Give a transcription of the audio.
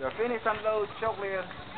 The finish unload choke chocolate.